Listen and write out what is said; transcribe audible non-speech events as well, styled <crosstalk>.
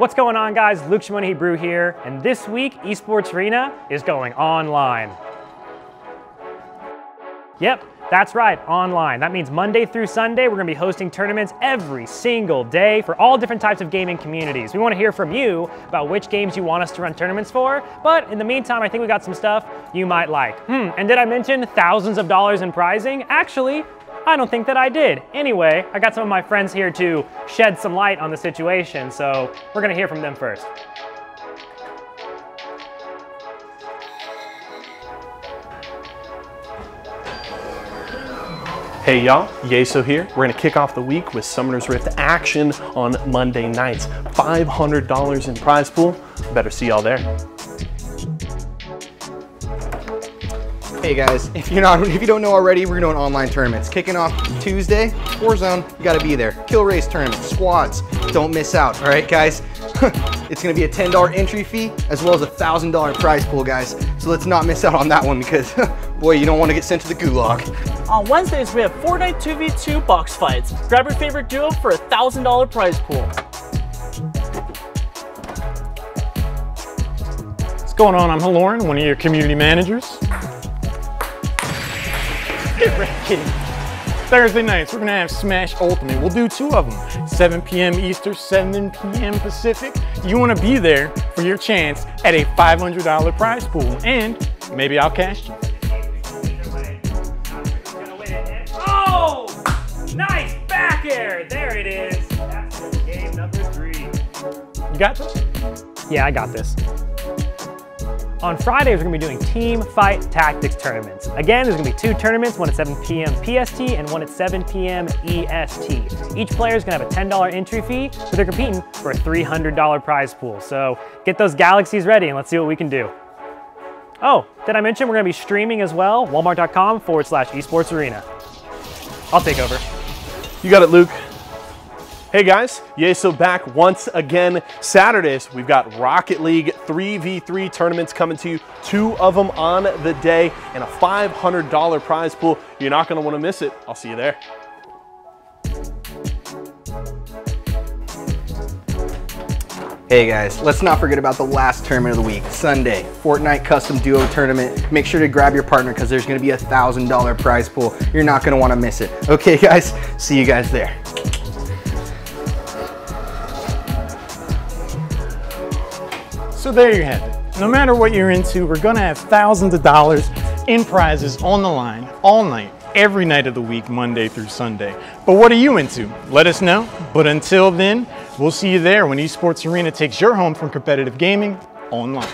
What's going on guys? Luke Shimoni Hebrew here, and this week Esports Arena is going online. Yep, that's right, online. That means Monday through Sunday, we're gonna be hosting tournaments every single day for all different types of gaming communities. We wanna hear from you about which games you want us to run tournaments for, but in the meantime, I think we got some stuff you might like. Hmm, and did I mention thousands of dollars in prizing? Actually, I don't think that I did. Anyway, I got some of my friends here to shed some light on the situation, so we're gonna hear from them first. Hey y'all, Yeso here. We're gonna kick off the week with Summoner's Rift action on Monday nights. $500 in prize pool. Better see y'all there. Hey guys, if you're not, if you don't know already, we're doing online tournaments. Kicking off Tuesday, Warzone, you gotta be there. Kill race tournament, squads, don't miss out. All right, guys. <laughs> it's gonna be a $10 entry fee as well as a $1,000 prize pool, guys. So let's not miss out on that one because, <laughs> boy, you don't want to get sent to the gulag. On Wednesdays, we have Fortnite 2v2 box fights. Grab your favorite duo for a $1,000 prize pool. What's going on? I'm Haloran, one of your community managers. Get ready. Thursday nights, we're gonna have Smash Ultimate. We'll do two of them, 7 p.m. Eastern, 7 p.m. Pacific. You wanna be there for your chance at a $500 prize pool, and maybe I'll cash you. Oh! Nice back air! There it is. That's game number three. You got this? Yeah, I got this. On Fridays, we're gonna be doing team fight tactics tournaments. Again, there's gonna be two tournaments, one at 7 p.m. PST and one at 7 p.m. EST. Each player is gonna have a $10 entry fee, but they're competing for a $300 prize pool. So get those galaxies ready and let's see what we can do. Oh, did I mention we're gonna be streaming as well? Walmart.com forward slash esports arena. I'll take over. You got it, Luke. Hey guys, Yeso back once again. Saturdays, we've got Rocket League 3v3 tournaments coming to you, two of them on the day, and a $500 prize pool. You're not gonna wanna miss it. I'll see you there. Hey guys, let's not forget about the last tournament of the week, Sunday, Fortnite Custom Duo Tournament. Make sure to grab your partner because there's gonna be a $1,000 prize pool. You're not gonna wanna miss it. Okay <laughs> guys, see you guys there. So there you have it. No matter what you're into, we're gonna have thousands of dollars in prizes on the line all night, every night of the week, Monday through Sunday. But what are you into? Let us know. But until then, we'll see you there when Esports Arena takes your home from competitive gaming online.